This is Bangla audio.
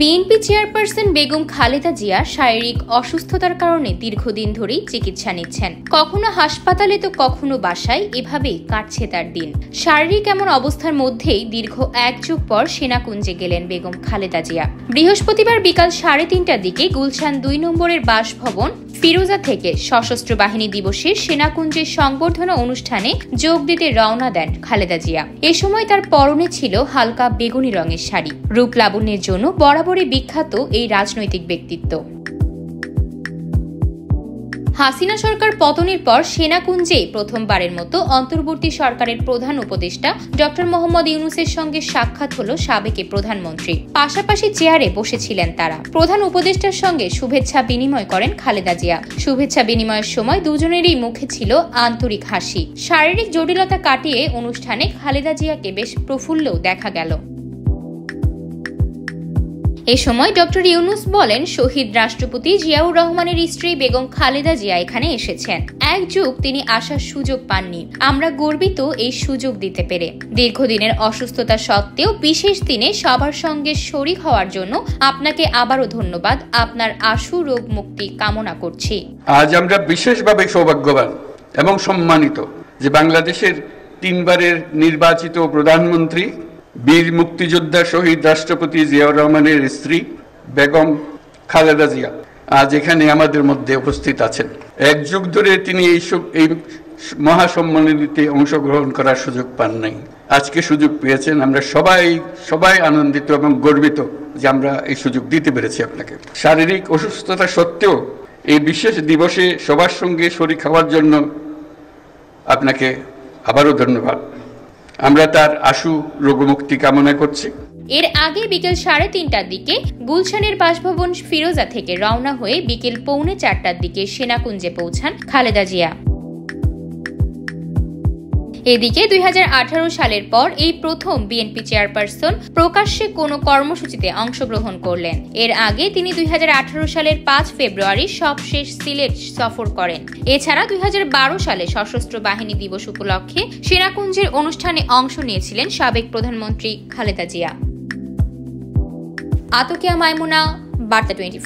বিএনপি চেয়ারপারসন বেগম খালেদা জিয়া শারীরিক অসুস্থতার কারণে দীর্ঘদিন ধরেই চিকিৎসা নিচ্ছেন। কখনো হাসপাতালে তো কখনো বাসায়, এভাবেই কাটছে তার দিন। শারীরিক এমন অবস্থার মধ্যেই দীর্ঘ এক যুগ পর সেনাকুঞ্জে গেলেন বেগম খালেদা জিয়া। বৃহস্পতিবার বিকাল সাড়ে তিনটার দিকে গুলশান দুই নম্বরের বাসভবন ফিরোজা থেকে সশস্ত্র বাহিনী দিবসের সেনাকুঞ্জের সংবর্ধনা অনুষ্ঠানে যোগ দিতে রওনা দেন খালেদা জিয়া। এ সময় তার পরনে ছিল হালকা বেগুনি রঙের শাড়ি। রূপ লাবণ্যের জন্য বরাবরই বিখ্যাত এই রাজনৈতিক ব্যক্তিত্ব। হাসিনা সরকার পতনের পর সেনাকুঞ্জেই প্রথমবারের মতো অন্তর্বর্তী সরকারের প্রধান উপদেষ্টা ডক্টর মোহাম্মদ ইউনুসের সঙ্গে সাক্ষাৎ হল সাবেকে প্রধানমন্ত্রী। পাশাপাশি চেয়ারে বসেছিলেন তারা। প্রধান উপদেষ্টার সঙ্গে শুভেচ্ছা বিনিময় করেন খালেদা জিয়া। শুভেচ্ছা বিনিময়ের সময় দুজনেরই মুখে ছিল আন্তরিক হাসি। শারীরিক জটিলতা কাটিয়ে অনুষ্ঠানে খালেদা জিয়াকে বেশ প্রফুল্লও দেখা গেল। এ সময় ডক্টর ইউনুস বলেন, শহীদ রাষ্ট্রপতি জিয়াউর রহমানের স্ত্রী বেগম খালেদা জিয়া এখানে এসেছেন। এক যুগ তিনি আসার সুযোগ পাননি। আমরা গর্বিত এই সুযোগ দিতে পেরে। দীর্ঘদিনের অসুস্থতা সত্ত্বেও বিশেষ দিনে সবার সঙ্গে শরিক হওয়ার জন্য আপনাকে আবারও ধন্যবাদ। আপনার আশু রোগ মুক্তি কামনা করছি। আজ আমরা বিশেষভাবে সৌভাগ্যবান এবং সম্মানিত যে বাংলাদেশের তিনবারের নির্বাচিত প্রধানমন্ত্রী বীর মুক্তিযোদ্ধা শহীদ রাষ্ট্রপতি জিয়াউর রহমানের স্ত্রী বেগম খালেদা জিয়া আজ এখানে আমাদের মধ্যে উপস্থিত আছেন। এক যুগ ধরে তিনি এই এই মহাসম্মেলনীতে অংশগ্রহণ করার সুযোগ পান নাই। আজকে সুযোগ পেয়েছেন। আমরা সবাই সবাই আনন্দিত এবং গর্বিত যে আমরা এই সুযোগ দিতে পেরেছি আপনাকে। শারীরিক অসুস্থতা সত্ত্বেও এই বিশেষ দিবসে সবার সঙ্গে শরীর খাওয়ার জন্য আপনাকে আবারও ধন্যবাদ। আমরা তার আশু রোগমুক্তি কামনা করছি। এর আগে বিকেল সাড়ে তিনটার দিকে গুলশানের বাসভবন ফিরোজা থেকে রওনা হয়ে বিকেল পৌনে চারটার দিকে সেনাকুঞ্জে পৌঁছান খালেদা জিয়া। এদিকে দুই হাজার আঠারো সালের পর এই প্রথম বিএনপি চেয়ারপারসন প্রকাশ্যে কোনো কর্মসূচিতে অংশগ্রহণ করলেন। এর আগে তিনি দুই হাজার আঠারো সালের পাঁচ ফেব্রুয়ারি সবশেষ সিলেট সফর করেন। এছাড়া দুই হাজার বারো সালে সশস্ত্র বাহিনী দিবস উপলক্ষে সেনাকুঞ্জের অনুষ্ঠানে অংশ নিয়েছিলেন সাবেক প্রধানমন্ত্রী খালেদা জিয়া। আতকিয়া মাইমুনা, বার্তা টোয়েন্টি